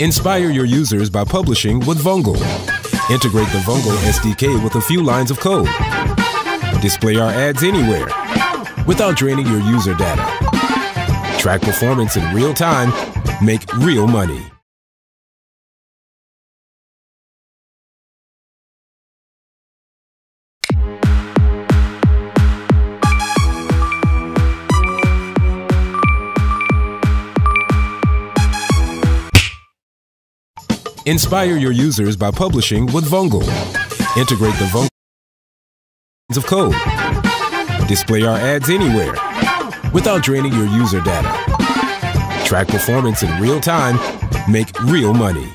Inspire your users by publishing with Vungle. Integrate the Vungle SDK with a few lines of code. Display our ads anywhere without draining your user data. Track performance in real time. Make real money. Inspire your users by publishing with Vungle. Integrate the Vungle of code. Display our ads anywhere without draining your user data. Track performance in real time. Make real money.